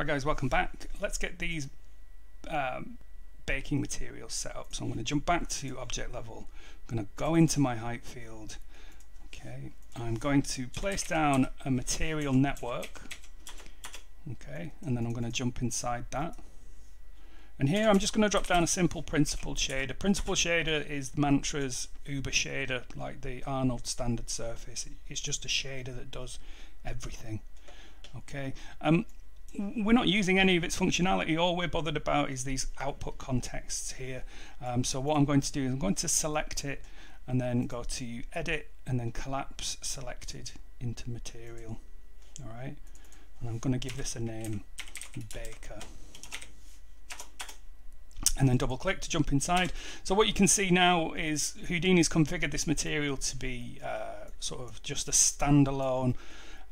Alright guys, welcome back. Let's get these um, baking materials set up. So I'm going to jump back to object level. I'm going to go into my height field. Okay, I'm going to place down a material network. Okay, and then I'm going to jump inside that. And here I'm just going to drop down a simple principled shader. Principled shader is Mantra's Uber shader, like the Arnold standard surface. It's just a shader that does everything. Okay, um, we're not using any of its functionality. All we're bothered about is these output contexts here. Um, so what I'm going to do is I'm going to select it and then go to edit and then collapse selected into material. All right, and I'm going to give this a name, Baker and then double click to jump inside. So what you can see now is Houdini's configured this material to be uh, sort of just a standalone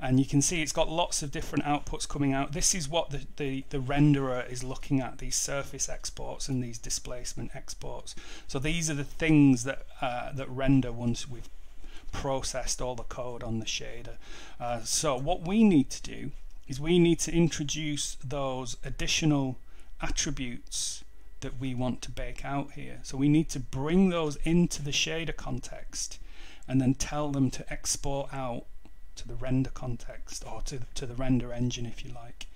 and you can see it's got lots of different outputs coming out. This is what the, the, the, renderer is looking at, these surface exports and these displacement exports. So these are the things that, uh, that render once we've processed all the code on the shader. Uh, so what we need to do is we need to introduce those additional attributes that we want to bake out here. So we need to bring those into the shader context and then tell them to export out to the render context or to, to the render engine if you like.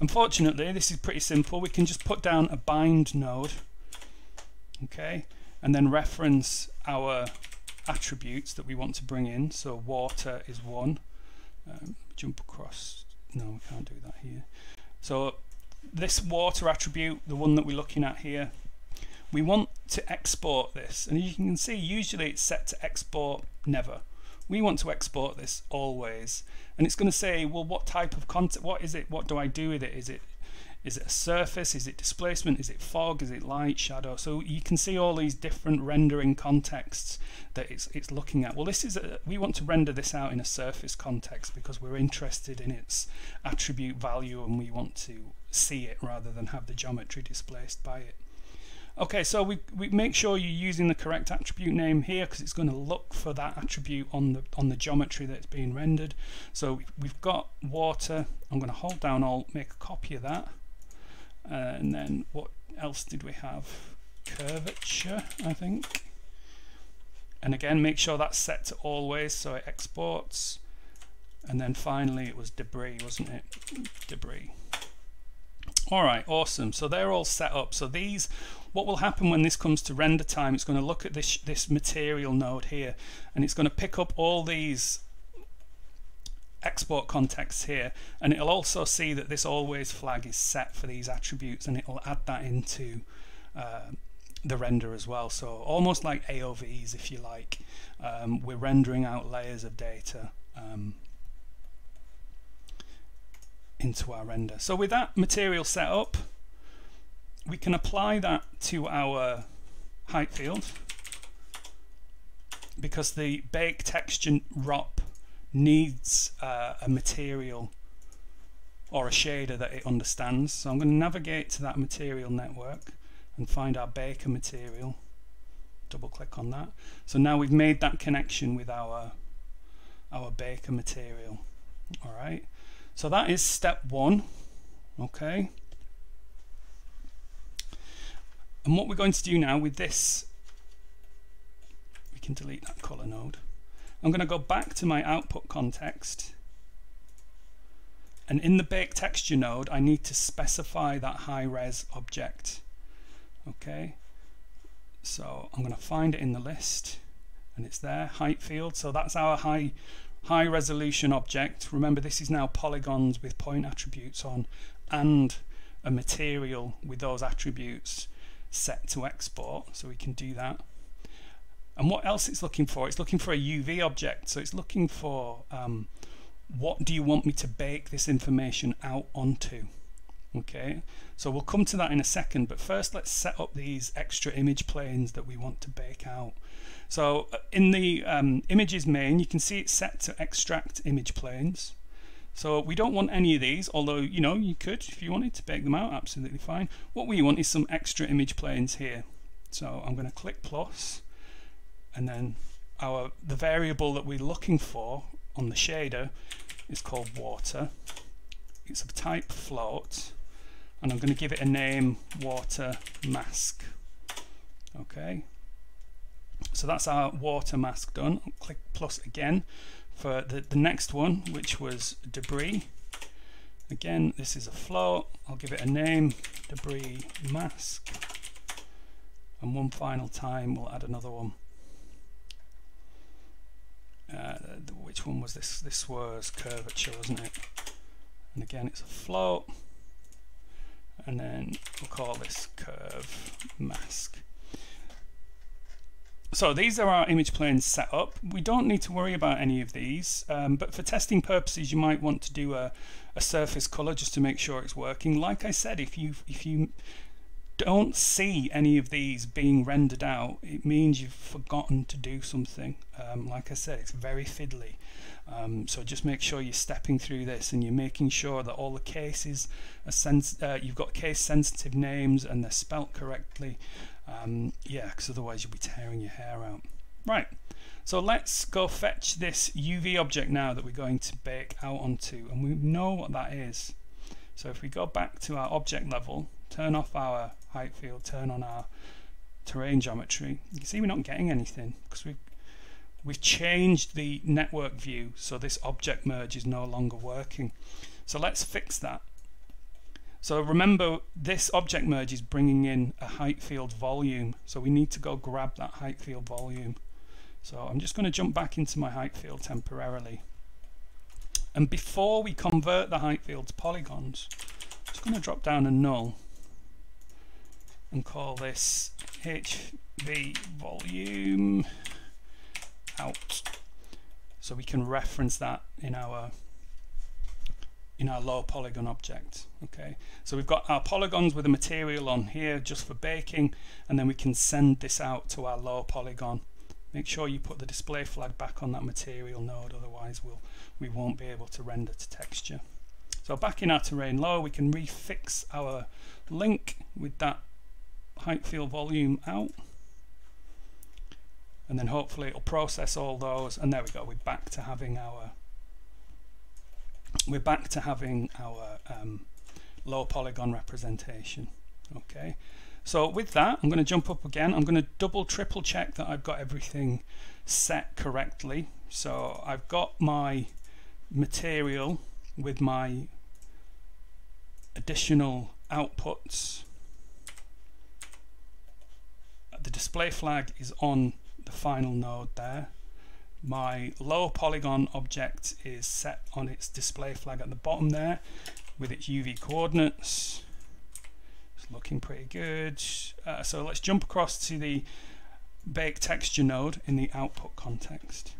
Unfortunately this is pretty simple. We can just put down a bind node okay and then reference our attributes that we want to bring in. So water is one. Um, jump across. No, we can't do that here. So this water attribute, the one that we're looking at here, we want to export this. And you can see usually it's set to export never. We want to export this always. And it's going to say, well, what type of content, what is it, what do I do with it? Is it is it a surface? Is it displacement? Is it fog? Is it light, shadow? So you can see all these different rendering contexts that it's, it's looking at. Well, this is a, we want to render this out in a surface context because we're interested in its attribute value and we want to see it rather than have the geometry displaced by it. Okay, so we, we make sure you're using the correct attribute name here because it's going to look for that attribute on the on the geometry that's being rendered. So we've got water. I'm going to hold down Alt, make a copy of that, uh, and then what else did we have? Curvature, I think. And again, make sure that's set to always so it exports. And then finally, it was debris, wasn't it? Debris. All right, awesome. So they're all set up. So these, what will happen when this comes to render time, it's going to look at this, this material node here, and it's going to pick up all these export contexts here, and it'll also see that this always flag is set for these attributes, and it'll add that into uh, the render as well. So almost like AOVs, if you like. Um, we're rendering out layers of data um, into our render. So with that material set up, we can apply that to our height field because the bake texture ROP needs uh, a material or a shader that it understands. So I'm going to navigate to that material network and find our baker material. Double click on that. So now we've made that connection with our our baker material. All right. So that is step one, okay? And what we're going to do now with this, we can delete that color node. I'm going to go back to my output context. And in the bake texture node, I need to specify that high res object. Okay, so I'm going to find it in the list and it's there, height field. So that's our high high resolution object. Remember this is now polygons with point attributes on and a material with those attributes set to export so we can do that. And what else it's looking for? It's looking for a UV object so it's looking for um, what do you want me to bake this information out onto okay so we'll come to that in a second but first let's set up these extra image planes that we want to bake out so uh, in the um, images main, you can see it's set to extract image planes. So we don't want any of these, although you know you could if you wanted to bake them out, absolutely fine. What we want is some extra image planes here. So I'm going to click plus, and then our the variable that we're looking for on the shader is called water. it's of type float and I'm going to give it a name water mask okay so that's our water mask done. I'll click plus again for the, the next one which was debris. Again this is a float. I'll give it a name debris mask. And one final time we'll add another one. Uh, which one was this? This was curvature wasn't it? And again it's a float. And then we'll call this curve mask. So these are our image planes set up. We don't need to worry about any of these, um, but for testing purposes, you might want to do a, a surface color just to make sure it's working. Like I said, if you if you don't see any of these being rendered out, it means you've forgotten to do something. Um, like I said, it's very fiddly. Um, so just make sure you're stepping through this and you're making sure that all the cases uh, you've got case sensitive names and they're spelt correctly. Um, yeah, because otherwise you'll be tearing your hair out. Right, so let's go fetch this UV object now that we're going to bake out onto and we know what that is. So if we go back to our object level, turn off our height field, turn on our terrain geometry, you can see we're not getting anything because we've we've changed the network view so this object merge is no longer working. So let's fix that. So remember this object merge is bringing in a height field volume so we need to go grab that height field volume. So I'm just going to jump back into my height field temporarily. And before we convert the height field to polygons I'm just going to drop down a null and call this HV volume out. So we can reference that in our in our low polygon object okay? So we've got our polygons with a material on here just for baking and then we can send this out to our low polygon. Make sure you put the display flag back on that material node otherwise we'll we won't be able to render to texture. So back in our terrain low we can refix our link with that height field volume out. And then hopefully it'll process all those. And there we go we're back to having our we're back to having our um, low polygon representation. Okay. So with that I'm going to jump up again. I'm going to double triple check that I've got everything set correctly. So I've got my material with my additional outputs the display flag is on the final node there. My low polygon object is set on its display flag at the bottom there with its UV coordinates. It's looking pretty good. Uh, so let's jump across to the bake texture node in the output context.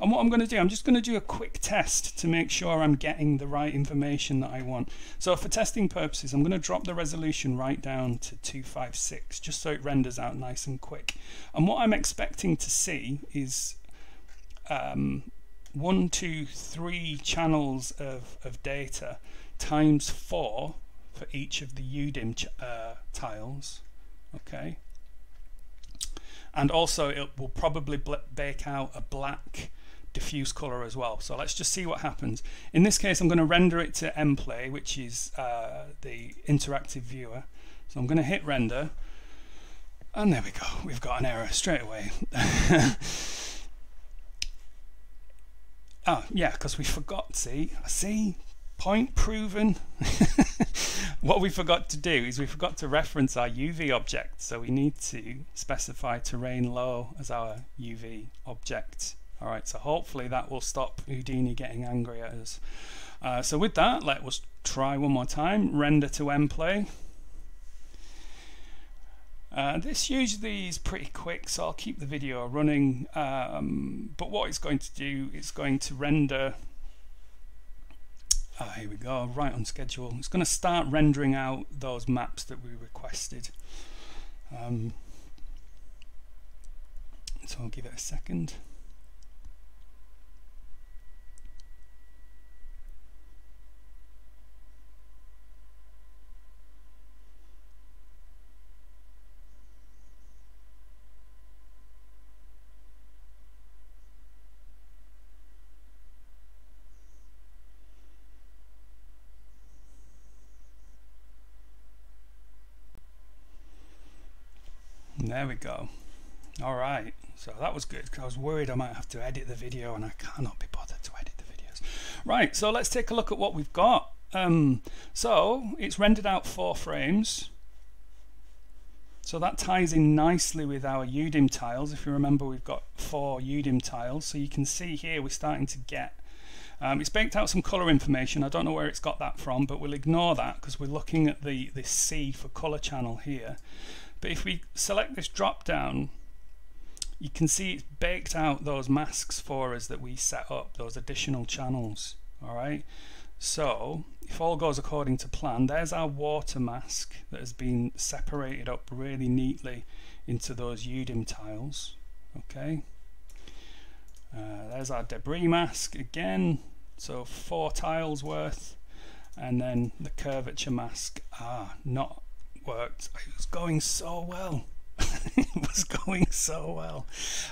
And what I'm going to do, I'm just going to do a quick test to make sure I'm getting the right information that I want. So for testing purposes, I'm going to drop the resolution right down to 256, just so it renders out nice and quick. And what I'm expecting to see is um, one, two, three channels of, of data times four for each of the UDIM uh, tiles. Okay. And also it will probably bake out a black diffuse color as well. So let's just see what happens. In this case, I'm going to render it to mplay, which is uh, the interactive viewer. So I'm going to hit render, and there we go. We've got an error straight away. oh, yeah, because we forgot, see, see, point proven. what we forgot to do is we forgot to reference our UV object. So we need to specify terrain low as our UV object Alright, so hopefully that will stop Houdini getting angry at us. Uh, so with that, let us try one more time. Render to mplay. Uh, this usually is pretty quick, so I'll keep the video running. Um, but what it's going to do, it's going to render. Ah, here we go, right on schedule. It's going to start rendering out those maps that we requested. Um, so I'll give it a second. There we go. All right. So that was good because I was worried I might have to edit the video and I cannot be bothered to edit the videos. Right, so let's take a look at what we've got. Um, so it's rendered out four frames. So that ties in nicely with our UDIM tiles. If you remember, we've got four UDIM tiles. So you can see here we're starting to get um, it's baked out some colour information. I don't know where it's got that from, but we'll ignore that because we're looking at the, the C for colour channel here. But if we select this drop down, you can see it's baked out those masks for us that we set up, those additional channels. All right. So if all goes according to plan, there's our water mask that has been separated up really neatly into those UDIM tiles. Okay. Uh, there's our debris mask again, so four tiles worth, and then the curvature mask. Ah, not worked. It was going so well. it was going so well.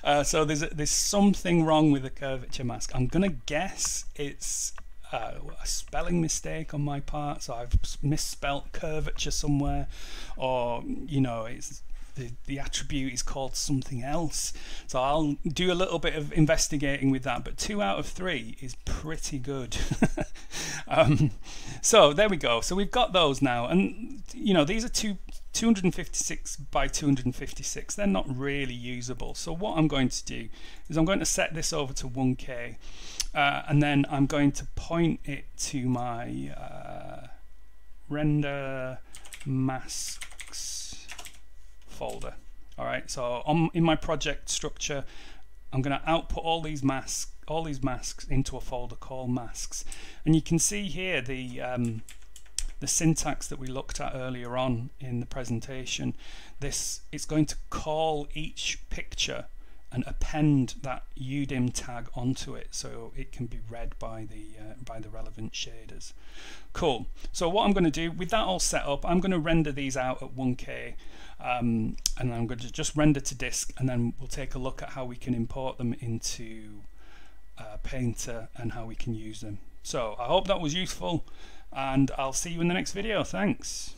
Uh, so there's there's something wrong with the curvature mask. I'm gonna guess it's uh, a spelling mistake on my part. So I've misspelt curvature somewhere, or you know it's the, the attribute is called something else. So I'll do a little bit of investigating with that, but two out of three is pretty good. um, so there we go. So we've got those now, and you know these are two 256 by 256. They're not really usable. So what I'm going to do is I'm going to set this over to 1K, uh, and then I'm going to point it to my uh, render mask folder. All right, so on, in my project structure, I'm going to output all these masks, all these masks into a folder called masks, and you can see here the um, the syntax that we looked at earlier on in the presentation. This it's going to call each picture and append that UDIM tag onto it so it can be read by the uh, by the relevant shaders. Cool. So what I'm going to do with that all set up, I'm going to render these out at 1K um, and I'm going to just render to disk and then we'll take a look at how we can import them into uh, Painter and how we can use them. So I hope that was useful and I'll see you in the next video. Thanks.